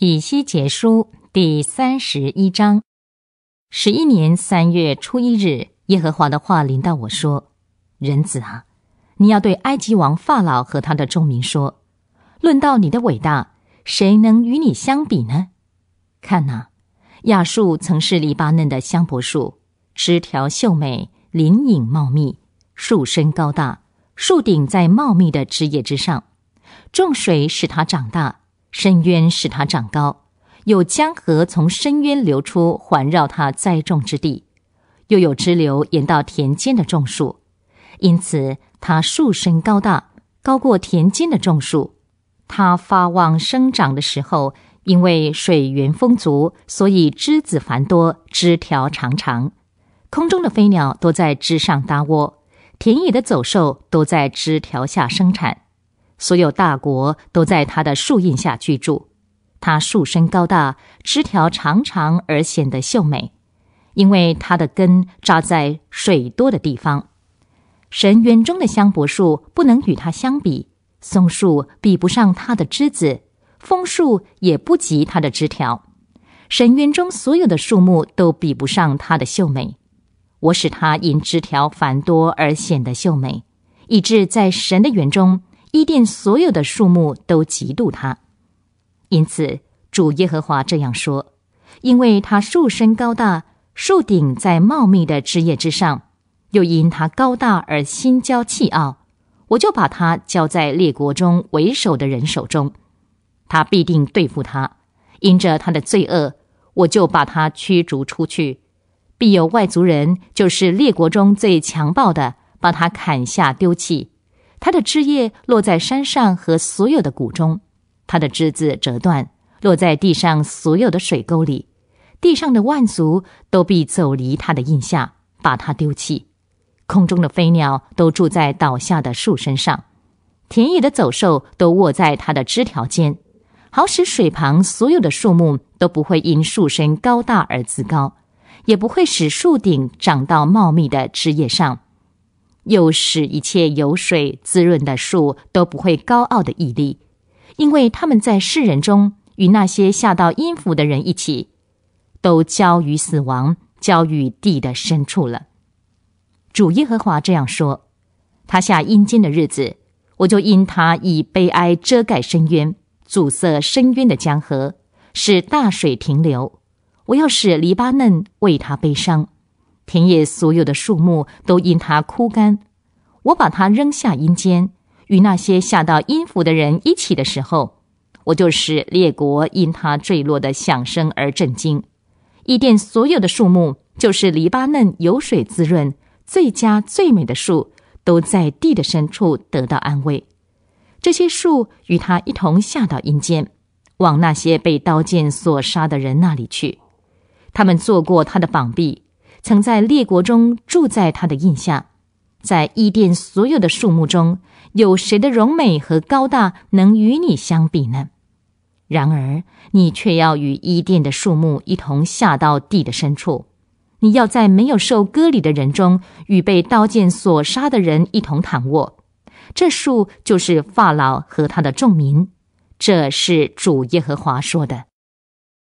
以西结书第三十一章，十一年三月初一日，耶和华的话临到我说：“人子啊，你要对埃及王法老和他的众民说：论到你的伟大，谁能与你相比呢？看哪，亚树曾是黎巴嫩的香柏树，枝条秀美，林影茂密，树身高大，树顶在茂密的枝叶之上，众水使它长大。”深渊使它长高，有江河从深渊流出，环绕它栽种之地；又有支流引到田间的种树，因此它树身高大，高过田间的种树。它发旺生长的时候，因为水源丰足，所以枝子繁多，枝条长长。空中的飞鸟都在枝上搭窝，田野的走兽都在枝条下生产。所有大国都在它的树荫下居住。它树身高大，枝条长长而显得秀美，因为它的根扎在水多的地方。神园中的香柏树不能与它相比，松树比不上它的枝子，枫树也不及它的枝条。神园中所有的树木都比不上它的秀美。我使它因枝条繁多而显得秀美，以致在神的园中。伊甸所有的树木都嫉妒他，因此主耶和华这样说：因为他树身高大，树顶在茂密的枝叶之上，又因他高大而心骄气傲，我就把他交在列国中为首的人手中，他必定对付他。因着他的罪恶，我就把他驱逐出去。必有外族人，就是列国中最强暴的，把他砍下丢弃。它的枝叶落在山上和所有的谷中，它的枝子折断，落在地上所有的水沟里。地上的万族都必走离它的印下，把它丢弃。空中的飞鸟都住在倒下的树身上，田野的走兽都卧在它的枝条间，好使水旁所有的树木都不会因树身高大而自高，也不会使树顶长到茂密的枝叶上。又使一切有水滋润的树都不会高傲的屹立，因为他们在世人中与那些下到阴府的人一起，都交于死亡，交于地的深处了。主耶和华这样说：他下阴间的日子，我就因他以悲哀遮盖深渊，阻塞深渊的江河，使大水停留。我要使黎巴嫩为他悲伤。田野所有的树木都因它枯干，我把它扔下阴间，与那些下到阴府的人一起的时候，我就使列国因它坠落的响声而震惊。伊甸所有的树木，就是黎巴嫩有水滋润、最佳最美的树，都在地的深处得到安慰。这些树与他一同下到阴间，往那些被刀剑所杀的人那里去。他们做过他的膀臂。曾在列国中住在他的印下，在伊甸所有的树木中，有谁的荣美和高大能与你相比呢？然而你却要与伊甸的树木一同下到地的深处，你要在没有受割礼的人中，与被刀剑所杀的人一同躺卧。这树就是法老和他的众民。这是主耶和华说的。